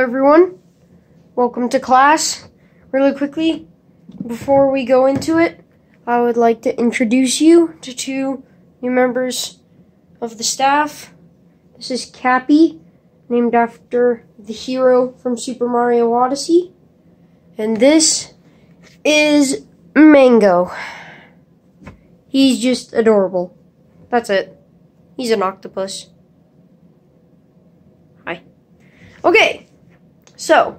everyone. Welcome to class. Really quickly, before we go into it, I would like to introduce you to two new members of the staff. This is Cappy, named after the hero from Super Mario Odyssey. And this is Mango. He's just adorable. That's it. He's an octopus. Hi. Okay, so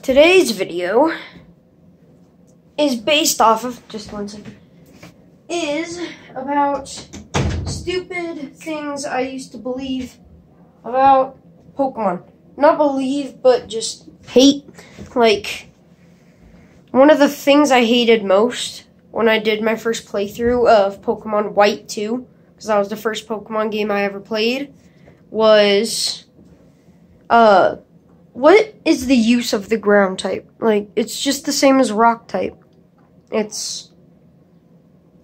today's video is based off of just one second is about stupid things I used to believe about Pokemon. Not believe, but just hate. Like one of the things I hated most when I did my first playthrough of Pokemon White 2, because that was the first Pokemon game I ever played, was uh what is the use of the ground type? Like it's just the same as rock type. It's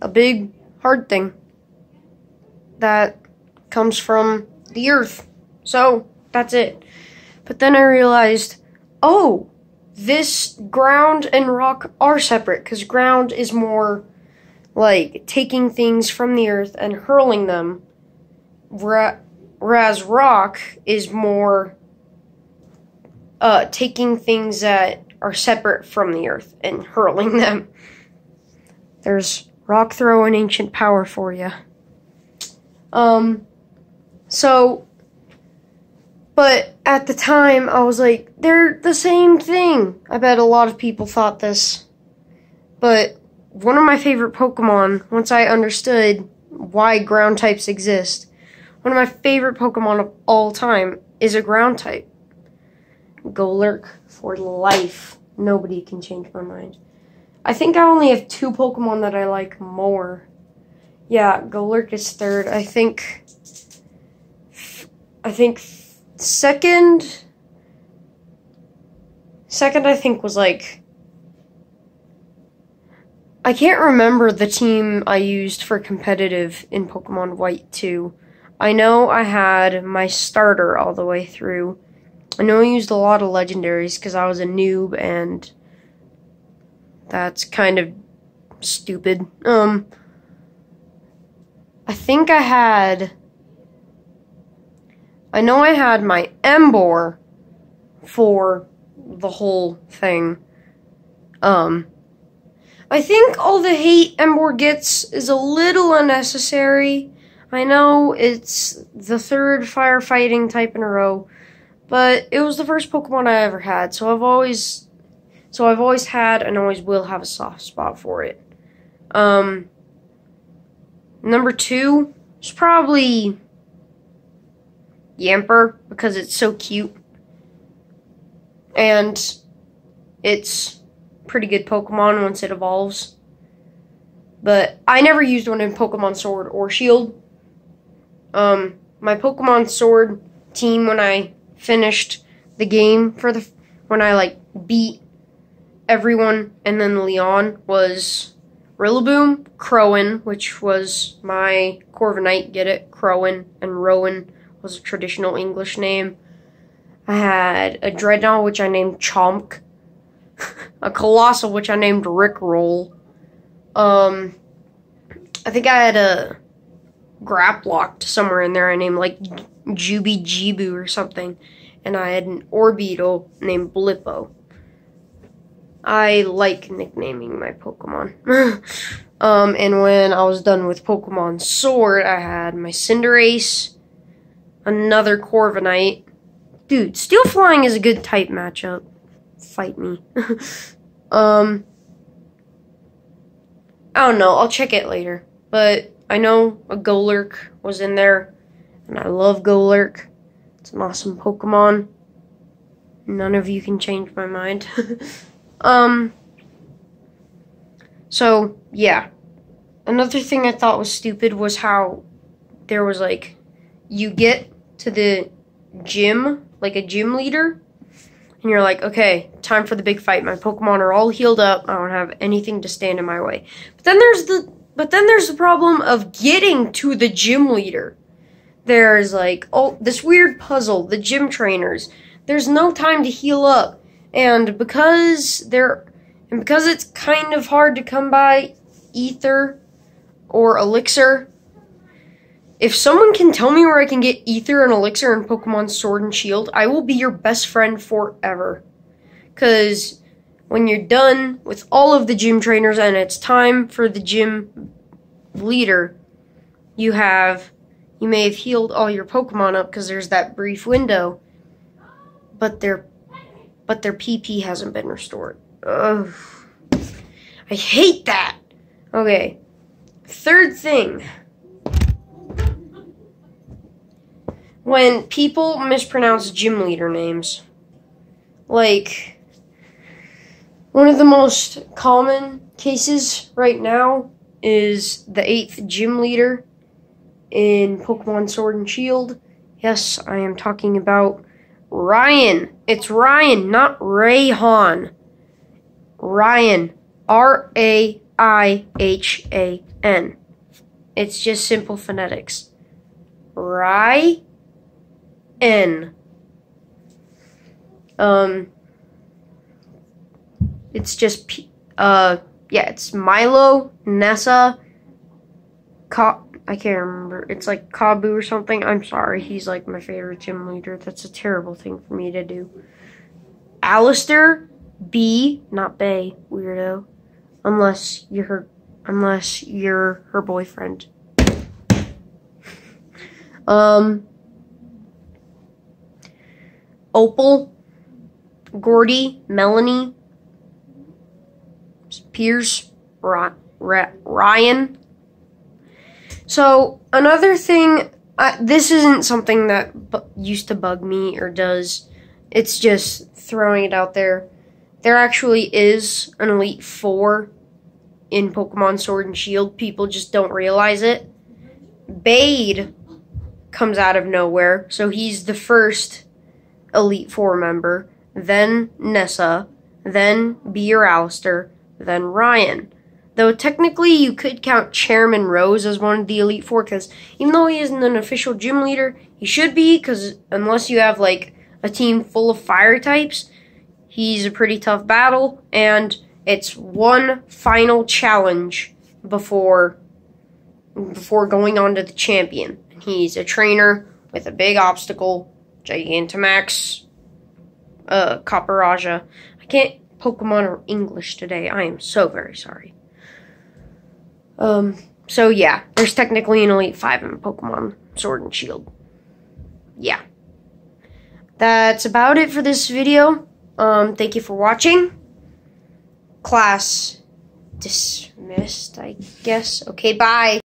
a big hard thing that comes from the earth. So, that's it. But then I realized, oh, this ground and rock are separate because ground is more like taking things from the earth and hurling them, whereas rock is more uh, taking things that are separate from the earth and hurling them. There's rock throw and ancient power for you. Um, so but at the time, I was like, they're the same thing. I bet a lot of people thought this. But one of my favorite Pokemon, once I understood why ground types exist, one of my favorite Pokemon of all time is a ground type. Golurk for life. Nobody can change my mind. I think I only have two Pokemon that I like more. Yeah, Golurk is third. I think. I think second second I think was like I can't remember the team I used for competitive in Pokemon White 2. I know I had my starter all the way through. I know I used a lot of legendaries because I was a noob and that's kind of stupid. Um I think I had I know I had my Emboar for the whole thing. Um, I think all the hate Emboar gets is a little unnecessary. I know it's the third firefighting type in a row, but it was the first Pokemon I ever had, so I've always so I've always had and always will have a soft spot for it. Um, number two is probably Yamper because it's so cute. And it's pretty good Pokemon once it evolves. But I never used one in Pokemon Sword or Shield. Um, my Pokemon Sword team when I finished the game for the when I like beat everyone and then Leon was Rillaboom, Crowan, which was my Corviknight, get it? Crowan and Rowan was a traditional English name. I had a Drednaw, which I named Chomp. a Coalossal, which I named Rickroll. Um, I think I had a Grapploct somewhere in there I named like Juby Jibu or something. And I had an Orbeetle named Blippo. I like nicknaming my Pokemon. um, and when I was done with Pokemon Sword, I had my Cinderace, Another Corviknight. Dude, Steel Flying is a good type matchup. Fight me. um, I don't know. I'll check it later. But I know a Golurk was in there. And I love Golurk. It's an awesome Pokemon. None of you can change my mind. um, so, yeah. Another thing I thought was stupid was how there was like, you get to the gym, like a gym leader, and you're like, okay, time for the big fight. My Pokemon are all healed up. I don't have anything to stand in my way. But then there's the but then there's the problem of getting to the gym leader. There's like oh this weird puzzle, the gym trainers. There's no time to heal up. And because they're and because it's kind of hard to come by ether or elixir, if someone can tell me where I can get ether and elixir in Pokemon Sword and Shield, I will be your best friend forever. Cause when you're done with all of the gym trainers and it's time for the gym leader, you have you may have healed all your Pokemon up because there's that brief window, but their but their PP hasn't been restored. Ugh. I hate that. Okay. Third thing. When people mispronounce gym leader names. Like one of the most common cases right now is the eighth gym leader in Pokemon Sword and Shield. Yes, I am talking about Raihan. It's Raihan, not Rayhan. Raihan. R A I H A N. It's just simple phonetics. Raihan. Um, it's just, P- uh, yeah, it's Milo, Nessa, Ka- I can't remember. It's like Kabu or something. I'm sorry. He's like my favorite gym leader. That's a terrible thing for me to do. Allister Bea, not Bay, weirdo. Unless you're her, unless you're her boyfriend. um, Opal, Gordy, Melony, Piers, Raihan, so another thing, uh, this isn't something that bu- used to bug me or does. It's just throwing it out there. There actually is an Elite Four in Pokemon Sword and Shield. People just don't realize it. Bade comes out of nowhere, so he's the first Elite Four member. Then Nessa, then Beer Allister, then Raihan. Though technically you could count Chairman Rose as one of the Elite Four, because even though he isn't an official gym leader, he should be, because unless you have like a team full of fire types, he's a pretty tough battle, and it's one final challenge before before going on to the champion. He's a trainer with a big obstacle, Gigantamax, uh, Copperajah. I can't Pokemon or English today. I am so very sorry. Um, so yeah, there's technically an Elite 5 in Pokemon Sword and Shield. Yeah. That's about it for this video. Um, thank you for watching. Class dismissed, I guess. Okay, bye.